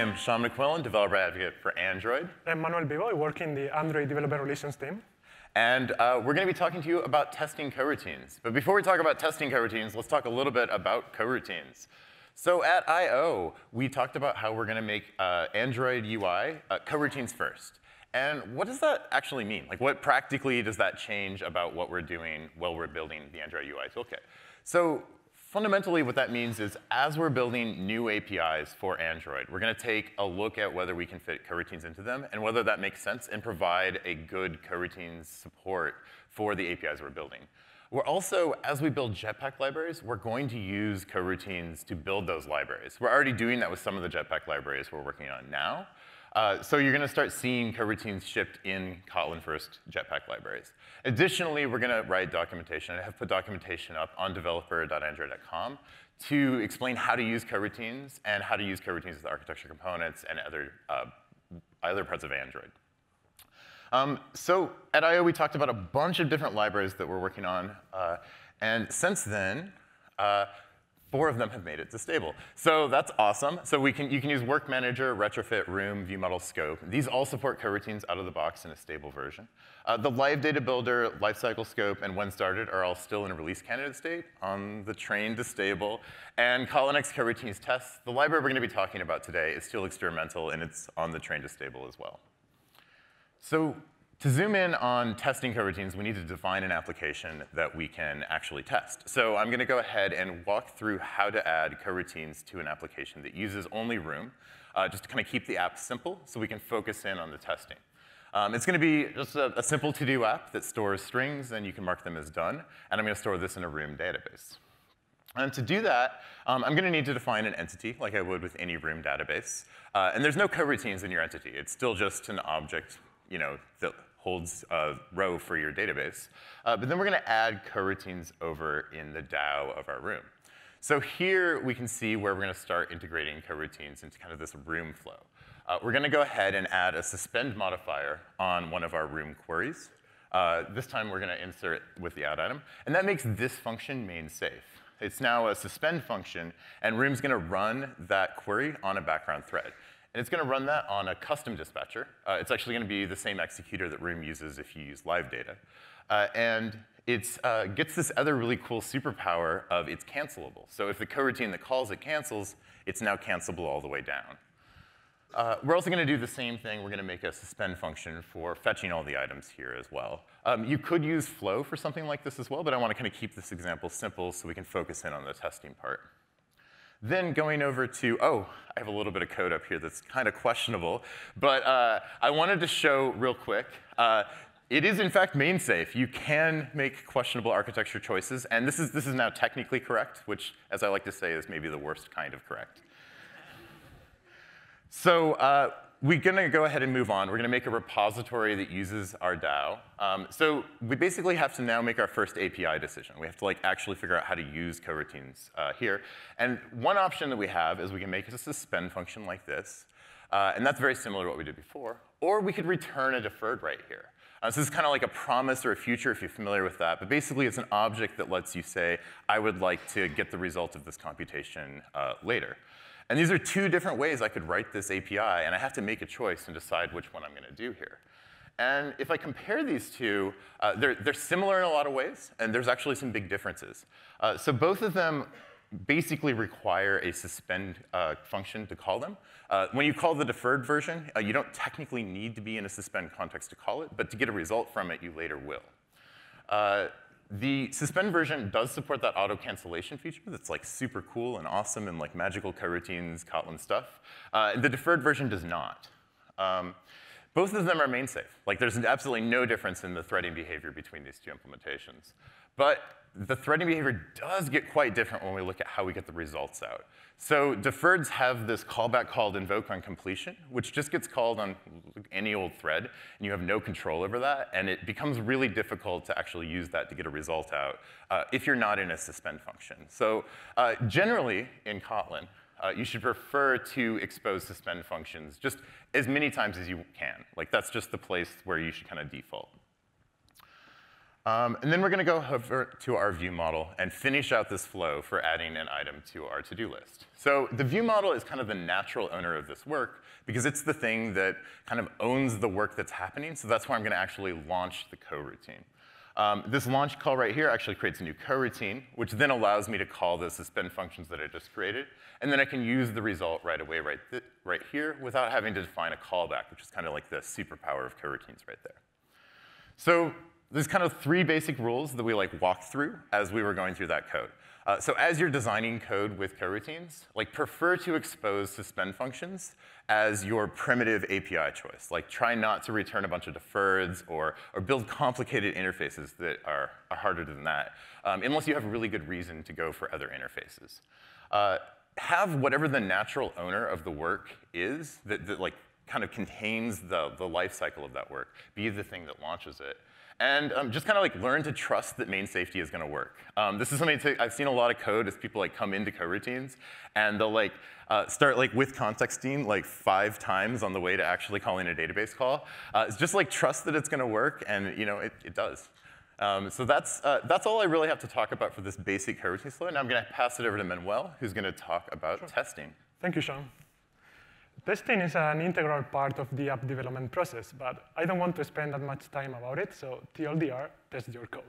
am Sean McQuillan, developer advocate for Android. I'm Manuel Vivo. I work in the Android Developer Relations team. And uh, we're going to be talking to you about testing coroutines. But before we talk about testing coroutines, let's talk a little bit about coroutines. So at I.O., we talked about how we're going to make uh, Android UI uh, coroutines first. And what does that actually mean? Like, what practically does that change about what we're doing while we're building the Android UI toolkit? So fundamentally, what that means is as we're building new APIs for Android, we're going to take a look at whether we can fit coroutines into them and whether that makes sense and provide a good coroutines support for the APIs we're building. We're also, as we build Jetpack libraries, we're going to use coroutines to build those libraries. We're already doing that with some of the Jetpack libraries we're working on now. Uh, so you're going to start seeing coroutines shipped in Kotlin first Jetpack libraries. Additionally, we're going to write documentation. I have put documentation up on developer.android.com to explain how to use coroutines and how to use coroutines with architecture components and other, uh, other parts of Android. Um, so at I.O., we talked about a bunch of different libraries that we're working on. Uh, and since then, uh, four of them have made it to stable. So that's awesome. So we can, you can use Work Manager, Retrofit, Room, ViewModel, Scope. These all support coroutines out of the box in a stable version. Uh, the Live Data Builder, Lifecycle Scope, and When Started are all still in a release candidate state on the train to stable. And Kotlinx coroutines tests, the library we're going to be talking about today, is still experimental, and it's on the train to stable as well. So to zoom in on testing coroutines, we need to define an application that we can actually test. So I'm going to go ahead and walk through how to add coroutines to an application that uses only Room, uh, just to kind of keep the app simple so we can focus in on the testing. Um, it's going to be just a, a simple to-do app that stores strings, and you can mark them as done. And I'm going to store this in a Room database. And to do that, um, I'm going to need to define an entity like I would with any Room database. Uh, and there's no coroutines in your entity. It's still just an object you know, that holds a row for your database. Uh, but then we're going to add coroutines over in the DAO of our room. So here we can see where we're going to start integrating coroutines into kind of this room flow. Uh, we're going to go ahead and add a suspend modifier on one of our room queries. Uh, this time we're going to insert it with the add item. And that makes this function main safe. It's now a suspend function, and Room's going to run that query on a background thread. And it's going to run that on a custom dispatcher. Uh, it's actually going to be the same executor that Room uses if you use live data. Uh, and it uh, gets this other really cool superpower of it's cancelable. So if the coroutine that calls it cancels, it's now cancelable all the way down. Uh, we're also going to do the same thing. We're going to make a suspend function for fetching all the items here as well. Um, you could use flow for something like this as well, but I want to kind of keep this example simple so we can focus in on the testing part. Then going over to, oh, I have a little bit of code up here that's kind of questionable, but uh, I wanted to show real quick. Uh, it is, in fact, main safe. You can make questionable architecture choices, and this is, this is now technically correct, which, as I like to say, is maybe the worst kind of correct. So uh, we're going to go ahead and move on. We're going to make a repository that uses our DAO. Um, so we basically have to now make our first API decision. We have to like actually figure out how to use coroutines uh, here. And one option that we have is we can make a suspend function like this. Uh, and that's very similar to what we did before. Or we could return a deferred right here. Uh, so this is kind of like a promise or a future if you're familiar with that. But basically, it's an object that lets you say, I would like to get the result of this computation uh, later. And these are two different ways I could write this API, and I have to make a choice and decide which one I'm going to do here. And if I compare these two, uh, they're, they're similar in a lot of ways, and there's actually some big differences. Uh, so both of them basically require a suspend uh, function to call them. Uh, when you call the deferred version, uh, you don't technically need to be in a suspend context to call it, but to get a result from it, you later will. The suspend version does support that auto cancellation feature that's like super cool and awesome and like magical coroutines, Kotlin stuff. Uh, the deferred version does not. Um, both of them are main safe. Like there's absolutely no difference in the threading behavior between these two implementations. But the threading behavior does get quite different when we look at how we get the results out. So deferreds have this callback called invoke on completion, which just gets called on any old thread, and you have no control over that, and it becomes really difficult to actually use that to get a result out uh, if you're not in a suspend function. So uh, generally, in Kotlin, uh, you should prefer to expose suspend functions just as many times as you can. Like that's just the place where you should kind of default. Um, and then we're going to go over to our view model and finish out this flow for adding an item to our to-do list. So the view model is kind of the natural owner of this work because it's the thing that kind of owns the work that's happening. So that's why I'm going to actually launch the coroutine. Um, this launch call right here actually creates a new coroutine, which then allows me to call the suspend functions that I just created. And then I can use the result right away right, right here without having to define a callback, which is kind of like the superpower of coroutines right there. So there's kind of three basic rules that we like walked through as we were going through that code. Uh, so as you're designing code with coroutines, like prefer to expose suspend functions as your primitive API choice. Like try not to return a bunch of deferreds or, or build complicated interfaces that are, are harder than that, um, unless you have a really good reason to go for other interfaces. Uh, have whatever the natural owner of the work is that, that like kind of contains the, the life cycle of that work, be the thing that launches it and um, just kind of like learn to trust that main safety is going to work. Um, this is something I've seen a lot of code as people like come into coroutines and they'll like uh, start like with contexting like five times on the way to actually calling a database call. Uh, it's just like trust that it's going to work and you know it, it does. Um, so that's, uh, that's all I really have to talk about for this basic coroutine flow. Now I'm going to pass it over to Manuel, who's going to talk about sure. testing. Thank you, Sean. Testing is an integral part of the app development process, but I don't want to spend that much time about it, so TLDR, test your code.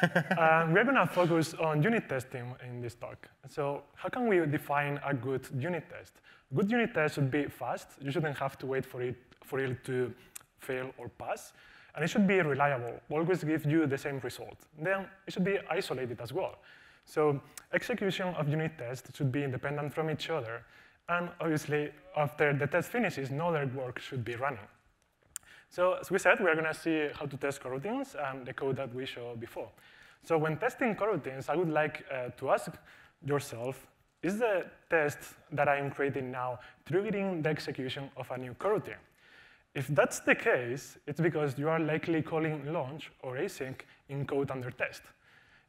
uh, we're going to focus on unit testing in this talk. So how can we define a good unit test? Good unit test should be fast. You shouldn't have to wait for it, for it to fail or pass. And it should be reliable, always give you the same result. Then it should be isolated as well. So execution of unit tests should be independent from each other. And obviously, after the test finishes, no other work should be running. So as we said, we're going to see how to test coroutines and the code that we showed before. So when testing coroutines, I would like uh, to ask yourself, is the test that I'm creating now triggering the execution of a new coroutine? If that's the case, it's because you are likely calling launch or async in code under test.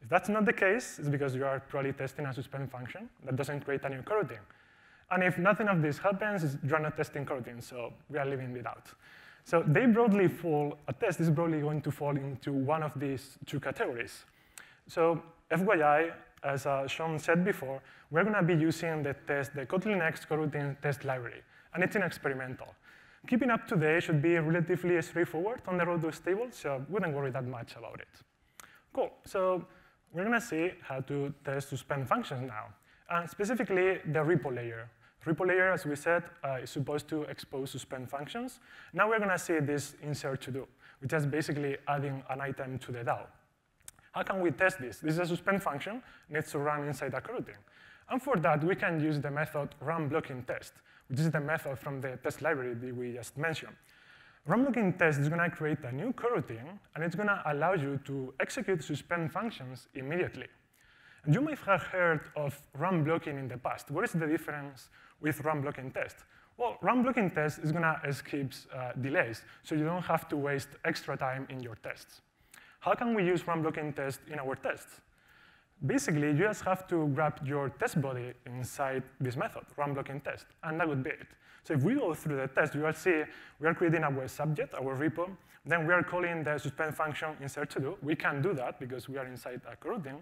If that's not the case, it's because you are probably testing a suspend function that doesn't create a new coroutine. And if nothing of this happens, you're not testing coroutines, so we are leaving it out. So they broadly fall, a test is broadly going to fall into one of these two categories. So FYI, as uh, Sean said before, we're going to be using the test, the Kotlin X coroutine test library, and it's an experimental. Keeping up to date should be relatively straightforward on the road to stable, so wouldn't worry that much about it. Cool, so we're going to see how to test suspend functions now, and specifically the repo layer. Repo layer, as we said, uh, is supposed to expose suspend functions. Now we're going to see this insert to do, which is basically adding an item to the DAO. How can we test this? This is a suspend function, needs to run inside a coroutine. And for that, we can use the method run blocking test, which is the method from the test library that we just mentioned. Run blocking test is going to create a new coroutine, and it's going to allow you to execute suspend functions immediately. And you might have heard of run blocking in the past. What is the difference with run blocking test? Well, run blocking test is going to escape uh, delays, so you don't have to waste extra time in your tests. How can we use run blocking test in our tests? Basically, you just have to grab your test body inside this method, run blocking test, and that would be it. So if we go through the test, you will see we are creating our subject, our repo, then we are calling the suspend function insert to do. We can do that because we are inside a coroutine.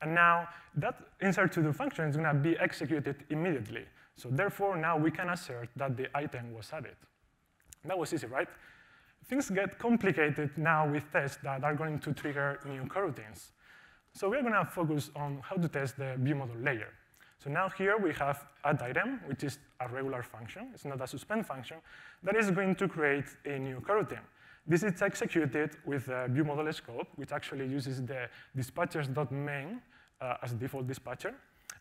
And now that insert to do function is going to be executed immediately. So therefore, now we can assert that the item was added. That was easy, right? Things get complicated now with tests that are going to trigger new coroutines. So we're going to focus on how to test the view model layer. So now here we have add item, which is a regular function. It's not a suspend function. That is going to create a new coroutine. This is executed with the view model scope, which actually uses the dispatchers.main uh, as default dispatcher.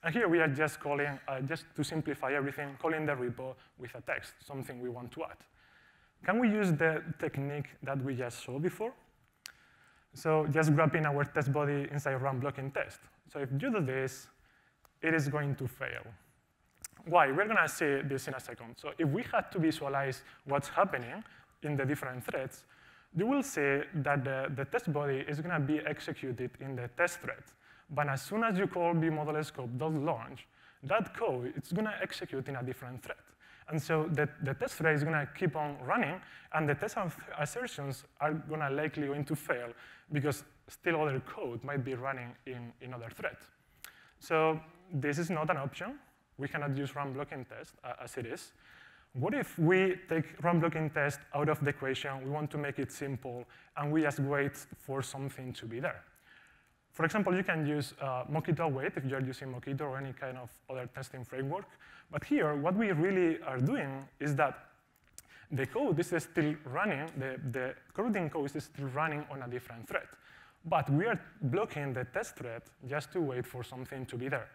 And here we are just calling, uh, just to simplify everything, calling the repo with a text, something we want to add. Can we use the technique that we just saw before? So just grabbing our test body inside run blocking test. So if you do this, it is going to fail. Why? We're going to see this in a second. So if we had to visualize what's happening in the different threads, you will see that the, the test body is going to be executed in the test thread. But as soon as you call viewModelScope.launch, that launch, that code is going to execute in a different thread. And so the, the test thread is going to keep on running, and the test assertions are going to likely going to fail because still other code might be running in, in other. So this is not an option. We cannot use run blocking test uh, as it is. What if we take run blocking test out of the equation, we want to make it simple, and we just wait for something to be there? For example, you can use uh, Mockito await if you're using Mockito or any kind of other testing framework. But here, what we really are doing is that the code is still running, the, the coroutine code is still running on a different thread. But we are blocking the test thread just to wait for something to be there.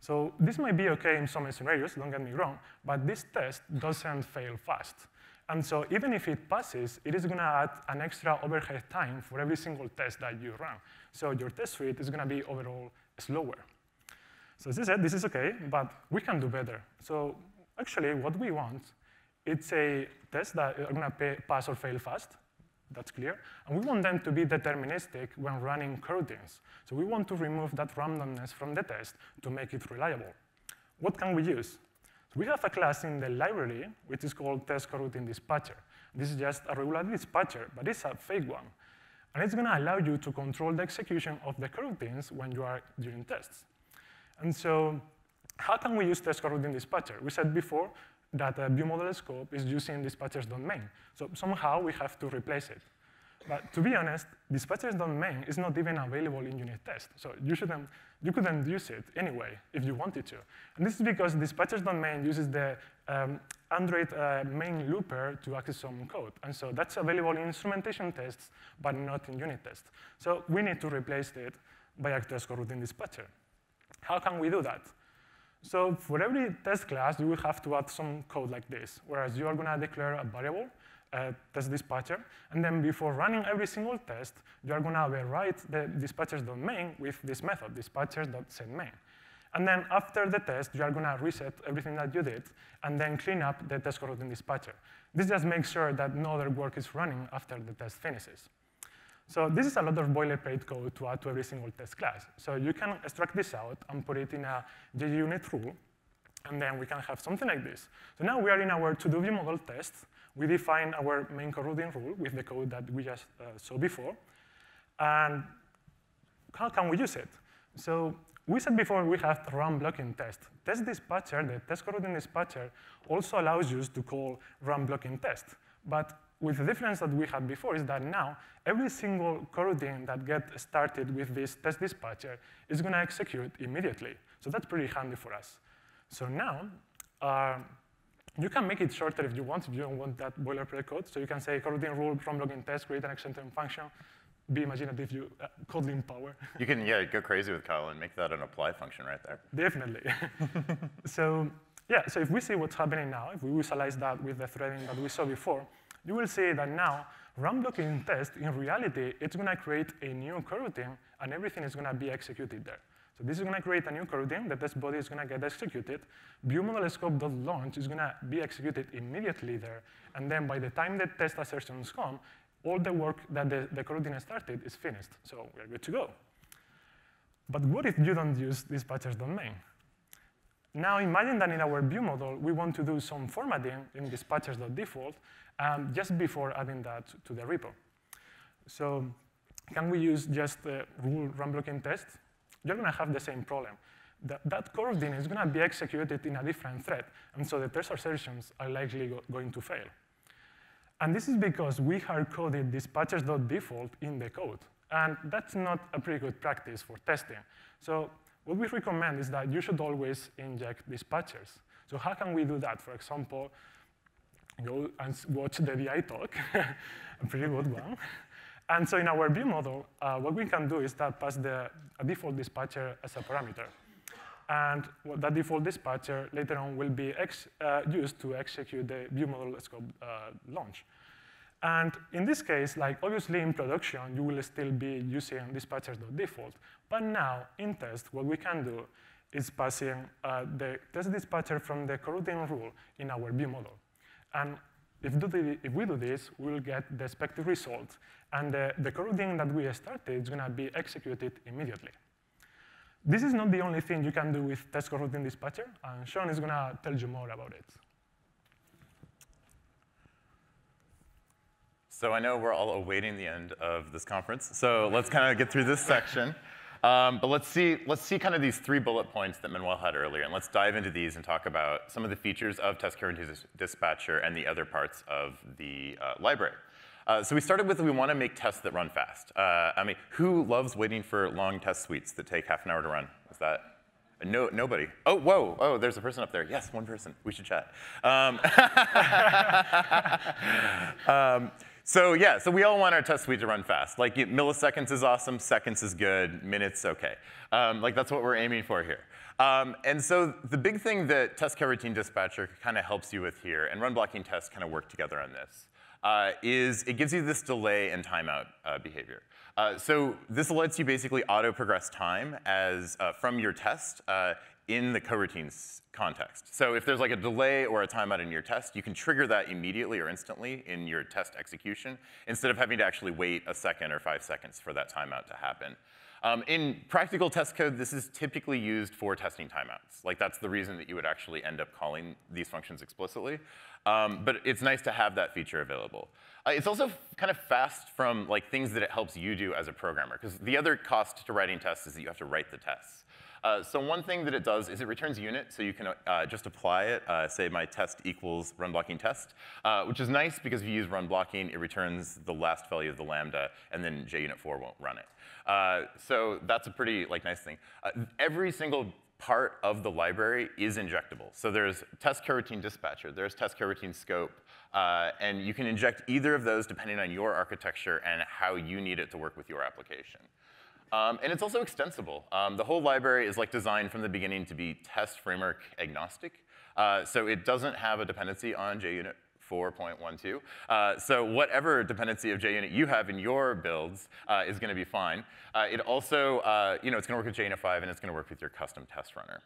So this might be OK in some scenarios, don't get me wrong, but this test doesn't fail fast. And so even if it passes, it is going to add an extra overhead time for every single test that you run. So your test suite is going to be overall slower. So as I said, this is OK, but we can do better. So actually, what we want, it's a test that are going to pass or fail fast. That's clear. And we want them to be deterministic when running coroutines. So we want to remove that randomness from the test to make it reliable. What can we use? We have a class in the library which is called test coroutine dispatcher. This is just a regular dispatcher, but it's a fake one. And it's going to allow you to control the execution of the coroutines when you are doing tests. And so how can we use test coroutine dispatcher? We said before that a view model scope is using dispatcher's dispatchers.main. So somehow we have to replace it. But to be honest, dispatchers.main is not even available in unit test. So you, shouldn't, you couldn't use it anyway if you wanted to. And this is because dispatchers.main uses the um, Android uh, main looper to access some code. And so that's available in instrumentation tests, but not in unit tests. So we need to replace it by a test coroutine dispatcher. How can we do that? So for every test class, you will have to add some code like this, whereas you are going to declare a variable, uh, test dispatcher, and then before running every single test, you are going to override the dispatchers.main with this method, dispatchers.setMain. And then after the test, you are going to reset everything that you did, and then clean up the test coroutine dispatcher. This just makes sure that no other work is running after the test finishes. So this is a lot of boilerplate code to add to every single test class. So you can extract this out and put it in a JUnit rule, and then we can have something like this. So now we are in our to-do view model test. We define our main coroutine rule with the code that we just uh, saw before. And how can we use it? So we said before we have run blocking test. Test dispatcher, the test coroutine dispatcher, also allows you to call run blocking test. But with the difference that we had before is that now every single coroutine that gets started with this test dispatcher is going to execute immediately. So that's pretty handy for us. So now, uh, you can make it shorter if you want, if you don't want that boilerplate code. So you can say coroutine rule run blocking test, create an extended function, be imaginative, you uh, Kotlin power. you can, yeah, go crazy with Kyle and make that an apply function right there. Definitely. so yeah, so if we see what's happening now, if we visualize that with the threading that we saw before, you will see that now run blocking test, in reality, it's going to create a new coroutine, and everything is going to be executed there. So this is going to create a new coroutine. The test body is going to get executed. View model is going to be executed immediately there. And then by the time the test assertions come, all the work that the, the coroutine started is finished. So we're good to go. But what if you don't use dispatchers.main? Now imagine that in our view model, we want to do some formatting in dispatchers.default um, just before adding that to the repo. So can we use just the rule run blocking test? You're going to have the same problem. That, that coroutine is going to be executed in a different thread, and so the test assertions are likely go going to fail. And this is because we hard-coded dispatchers.default in the code. And that's not a pretty good practice for testing. So what we recommend is that you should always inject dispatchers. So how can we do that? For example, go and watch the DI talk, a pretty good one. And so in our view model, uh, what we can do is that pass the default dispatcher as a parameter. And that default dispatcher later on will be uh, used to execute the view model scope uh, launch. And in this case, like obviously in production, you will still be using dispatchers.default. But now in test, what we can do is passing uh, the test dispatcher from the coroutine rule in our view model. And if, if, we do this, we'll get the expected result. And the, the coroutine that we started is going to be executed immediately. This is not the only thing you can do with test coroutine dispatcher, and Sean is going to tell you more about it. So I know we're all awaiting the end of this conference, so let's kind of get through this section. Um, but let's see, let's see kind of these three bullet points that Manuel had earlier, and let's dive into these and talk about some of the features of Test Coroutines Dispatcher and the other parts of the uh, library. Uh, so we started with we want to make tests that run fast. Uh, I mean, who loves waiting for long test suites that take half an hour to run? Is that no, nobody. Oh, whoa, oh, there's a person up there. Yes, one person. We should chat. Um, um, so yeah, so we all want our test suite to run fast. Like milliseconds is awesome, seconds is good, minutes okay. Um, like that's what we're aiming for here. Um, and so the big thing that Test Coroutine Dispatcher kind of helps you with here, and run blocking tests kind of work together on this, uh, is it gives you this delay and timeout uh, behavior. Uh, so this lets you basically auto-progress time as uh, from your test uh, in the coroutines context. So if there's like a delay or a timeout in your test, you can trigger that immediately or instantly in your test execution instead of having to actually wait a second or five seconds for that timeout to happen. Um, in practical test code, this is typically used for testing timeouts. Like that's the reason that you would actually end up calling these functions explicitly. Um, but it's nice to have that feature available. Uh, it's also kind of fast from like things that it helps you do as a programmer, because the other cost to writing tests is that you have to write the tests. Uh, so one thing that it does is it returns unit, so you can uh, just apply it, uh, say my test equals run blocking test, uh, which is nice because if you use run blocking, it returns the last value of the lambda, and then JUnit4 won't run it. Uh, so that's a pretty like nice thing. Every single part of the library is injectable. So there's test coroutine dispatcher, there's test coroutine scope, uh, and you can inject either of those depending on your architecture and how you need it to work with your application. Um, and it's also extensible. Um, the whole library is like designed from the beginning to be test framework agnostic. Uh, so it doesn't have a dependency on JUnit 4.12. Uh, so whatever dependency of JUnit you have in your builds uh, is going to be fine. Uh, it also, uh, you know, it's going to work with JUnit 5 and it's going to work with your custom test runner.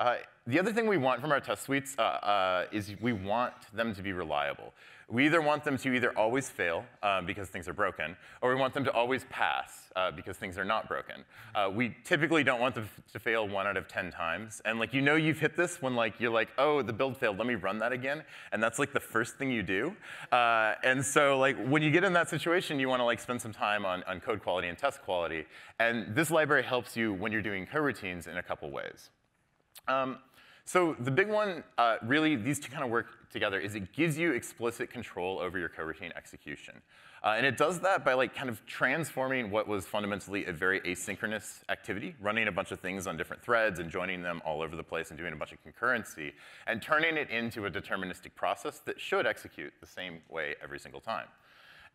Uh, the other thing we want from our test suites uh, uh, is we want them to be reliable. We either want them to either always fail uh, because things are broken, or we want them to always pass uh, because things are not broken. Uh, we typically don't want them to fail one out of 10 times. And like you know you've hit this when like you're like, oh, the build failed, let me run that again. And that's like the first thing you do. and so like when you get in that situation, you want to like spend some time on, on code quality and test quality. And this library helps you when you're doing coroutines in a couple ways. Um, so the big one, uh, really, these two kind of work together, is it gives you explicit control over your coroutine execution. Uh, and it does that by like kind of transforming what was fundamentally a very asynchronous activity, running a bunch of things on different threads and joining them all over the place and doing a bunch of concurrency, and turning it into a deterministic process that should execute the same way every single time.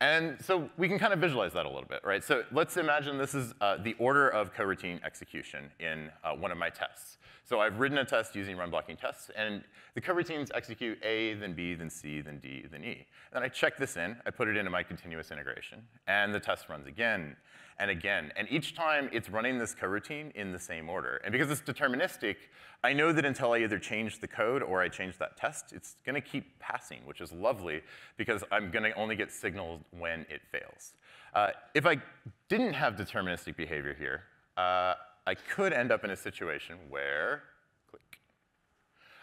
And so we can kind of visualize that a little bit, right? So let's imagine this is uh, the order of coroutine execution in uh, one of my tests. So I've written a test using run blocking tests, and the coroutines execute A, then B, then C, then D, then E. Then I check this in, I put it into my continuous integration, and the test runs again and again. And each time it's running this coroutine in the same order. And because it's deterministic, I know that until I either change the code or I change that test, it's gonna keep passing, which is lovely because I'm gonna only get signals when it fails. Uh, if I didn't have deterministic behavior here, uh, I could end up in a situation where, click,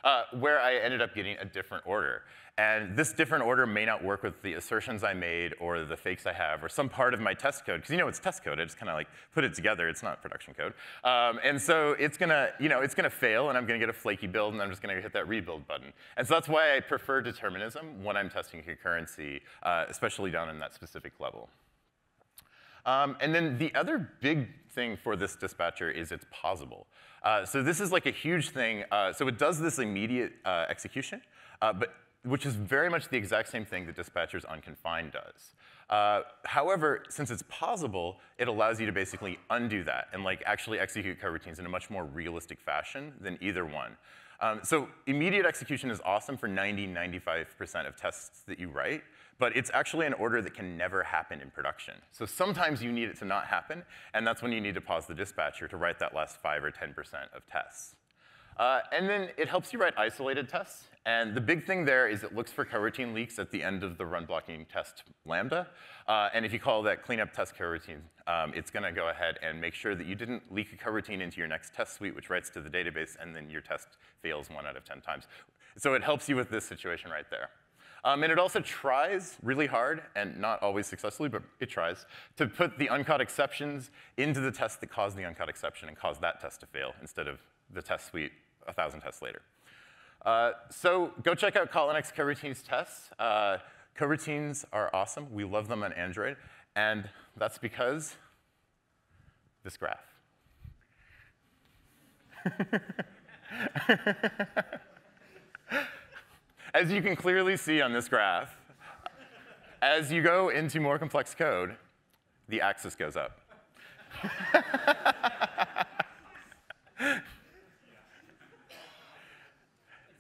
uh, where I ended up getting a different order. And this different order may not work with the assertions I made or the fakes I have or some part of my test code, because you know it's test code. I just kind of like put it together. It's not production code. Um, and so it's gonna, you know, it's gonna fail, and I'm gonna get a flaky build, and I'm just gonna hit that rebuild button. And so that's why I prefer determinism when I'm testing concurrency, uh, especially down in that specific level. Um, and then the other big thing for this dispatcher is it's pausable. Uh, so this is like a huge thing. Uh, so it does this immediate uh, execution, uh, but which is very much the exact same thing that dispatchers unconfined does. Uh, however, since it's pausable, it allows you to basically undo that and like actually execute coroutines in a much more realistic fashion than either one. Um, so immediate execution is awesome for 90, 95% of tests that you write, but it's actually an order that can never happen in production. So sometimes you need it to not happen, and that's when you need to pause the dispatcher to write that last 5 or 10% of tests. Uh, and then it helps you write isolated tests. And the big thing there is it looks for coroutine leaks at the end of the run blocking test lambda. Uh, and if you call that cleanup test coroutine, um, it's going to go ahead and make sure that you didn't leak a coroutine into your next test suite, which writes to the database, and then your test fails one out of 10 times. So it helps you with this situation right there. Um, and it also tries really hard, and not always successfully, but it tries, to put the uncaught exceptions into the test that caused the uncaught exception and cause that test to fail instead of the test suite a thousand tests later. Uh, so go check out Kotlin coroutines tests. Uh, coroutines are awesome. We love them on Android. And that's because this graph. as you can clearly see on this graph, as you go into more complex code, the axis goes up.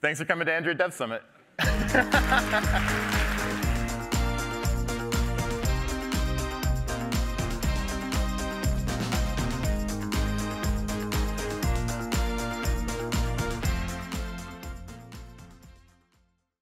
Thanks for coming to Android Dev Summit.